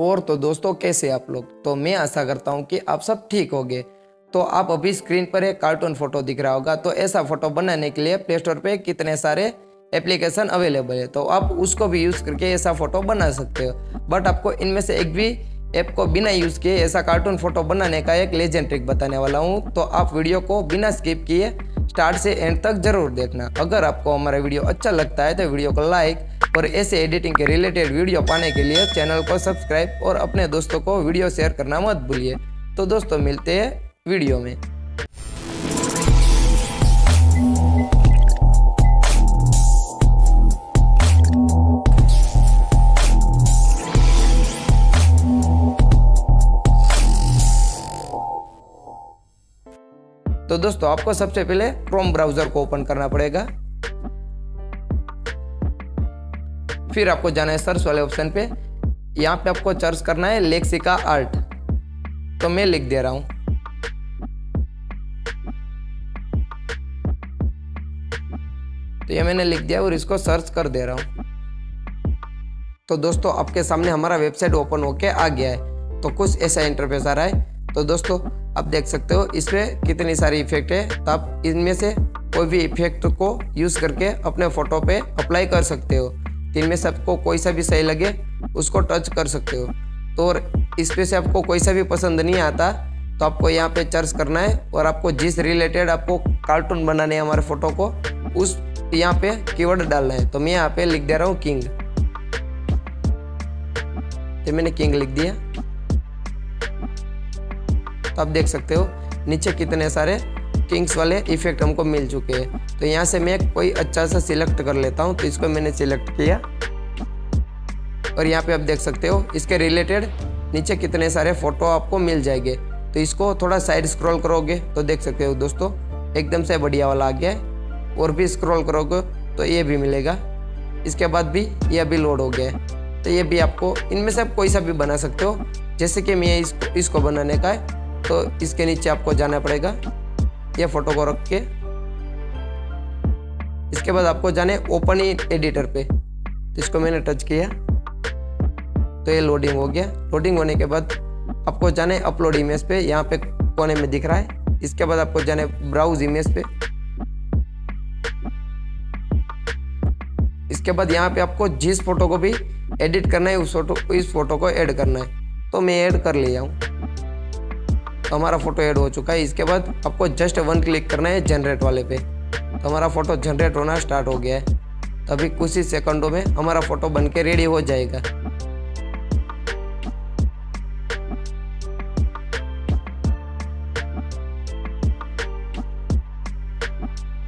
और तो दोस्तों, कैसे आप लोग? तो मैं आशा करता हूँ कि आप सब ठीक होंगे। तो आप अभी स्क्रीन पर एक कार्टून फ़ोटो दिख रहा होगा तो ऐसा फ़ोटो बनाने के लिए प्ले स्टोर पर कितने सारे एप्लीकेशन अवेलेबल है। तो आप उसको भी यूज़ करके ऐसा फ़ोटो बना सकते हो। बट आपको इनमें से एक भी ऐप को बिना यूज़ किए ऐसा कार्टून फ़ोटो बनाने का एक लेजेंड ट्रिक बताने वाला हूँ। तो आप वीडियो को बिना स्किप किए स्टार्ट से एंड तक ज़रूर देखना। अगर आपको हमारा वीडियो अच्छा लगता है तो वीडियो को लाइक और ऐसे एडिटिंग के रिलेटेड वीडियो पाने के लिए चैनल को सब्सक्राइब और अपने दोस्तों को वीडियो शेयर करना मत भूलिए। तो दोस्तों, मिलते हैं वीडियो में। तो दोस्तों, आपको सबसे पहले क्रोम ब्राउज़र को ओपन करना पड़ेगा। फिर आपको जाना है सर्च वाले ऑप्शन पे। यहाँ पे आपको सर्च करना है लेक्सिका आर्ट तो मैं लिख दे रहा हूँ। तो ये मैंने लिख दिया और इसको सर्च कर दे रहा हूँ। तो दोस्तों, आपके सामने हमारा वेबसाइट ओपन होके आ गया है। तो कुछ ऐसा इंटरफेस आ रहा है। तो दोस्तों, आप देख सकते हो, इसमें कितनी सारी इफ़ेक्ट है। तो आप इनमें से कोई भी इफ़ेक्ट को यूज़ करके अपने फ़ोटो पे अप्लाई कर सकते हो। इनमें से आपको कोई सा भी सही लगे, उसको टच कर सकते हो। तो और इसमें से आपको कोई सा भी पसंद नहीं आता तो आपको यहाँ पे चर्च करना है और आपको जिस रिलेटेड आपको कार्टून बनाने है हमारे फ़ोटो को, उस यहाँ पे कीवर्ड डालना है। तो मैं यहाँ पे लिख दे रहा हूँ किंग तो मैंने किंग लिख दिया। तो आप देख सकते हो, नीचे कितने सारे किंग्स वाले इफ़ेक्ट हमको मिल चुके हैं। तो यहाँ से मैं कोई अच्छा सा सिलेक्ट कर लेता हूँ तो इसको मैंने सिलेक्ट किया। और यहाँ पे आप देख सकते हो, इसके रिलेटेड नीचे कितने सारे फ़ोटो आपको मिल जाएँगे। तो इसको थोड़ा साइड स्क्रॉल करोगे तो देख सकते हो दोस्तों, एकदम से बढ़िया वाला आ गया है। और भी स्क्रॉल करोगे तो ये भी मिलेगा। इसके बाद भी ये अभी लोड हो गया है। तो ये भी आपको, इनमें से आप कोई सा भी बना सकते हो। जैसे कि मैं इसको इसको बनाने का है तो इसके नीचे आपको जाना पड़ेगा। ये फ़ोटो को रख के। इसके बाद आपको जाने ओपन एडिटर पे। तो इसको मैंने टच किया। तो ये लोडिंग हो गया। लोडिंग होने के बाद आपको जाने अपलोड इमेज पे। यहाँ पे कोने में दिख रहा है। इसके बाद आपको जाने ब्राउज इमेज पे। इसके बाद यहाँ पे आपको जिस फ़ोटो को भी एडिट करना है, उस फ़ोटो इस फ़ोटो को ऐड करना है। तो मैं ऐड कर लिया हूँ तो हमारा फ़ोटो ऐड हो चुका है, इसके बाद आपको जस्ट वन क्लिक करना है जनरेट वाले पे। तो हमारा फ़ोटो जनरेट होना स्टार्ट हो गया है। अभी कुछ ही सेकंडों में हमारा फ़ोटो बन के रेडी हो जाएगा।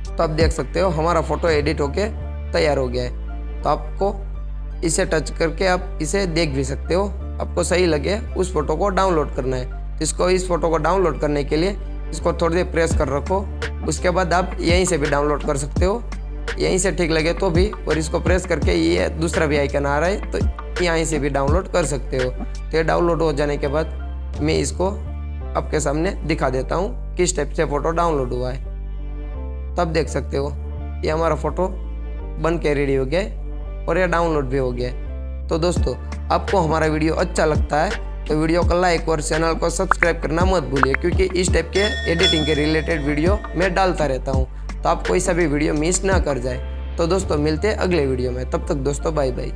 तो आप देख सकते हो हमारा फ़ोटो एडिट होके तैयार हो गया है। तो आपको इसे टच करके आप इसे देख भी सकते हो। आपको सही लगे, उस फ़ोटो को डाउनलोड करना है। इसको इस फ़ोटो को डाउनलोड करने के लिए इसको थोड़ी देर प्रेस कर रखो। उसके बाद आप यहीं से भी डाउनलोड कर सकते हो। यहीं से ठीक लगे तो भी और इसको प्रेस करके ये दूसरा भी आइकन आ रहा है तो यहीं से भी डाउनलोड कर सकते हो। तो ये डाउनलोड हो जाने के बाद मैं इसको आपके सामने दिखा देता हूँ किस टाइप से फ़ोटो डाउनलोड हुआ है। तब देख सकते हो, ये हमारा फ़ोटो बन के रेडी हो गया और ये डाउनलोड भी हो गया तो दोस्तों, आपको हमारा वीडियो अच्छा लगता है तो वीडियो को लाइक और चैनल को सब्सक्राइब करना मत भूलिए, क्योंकि इस टाइप के एडिटिंग के रिलेटेड वीडियो मैं डालता रहता हूँ। तो आप कोई सा भी वीडियो मिस ना कर जाए। तो दोस्तों, मिलते हैं अगले वीडियो में। तब तक दोस्तों बाय बाय